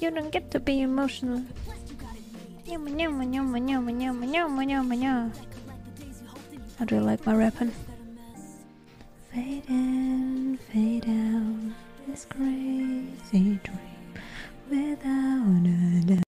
You don't get to be emotional. Nyama. I do like my rapping. Fade in, fade out. This crazy dream without a.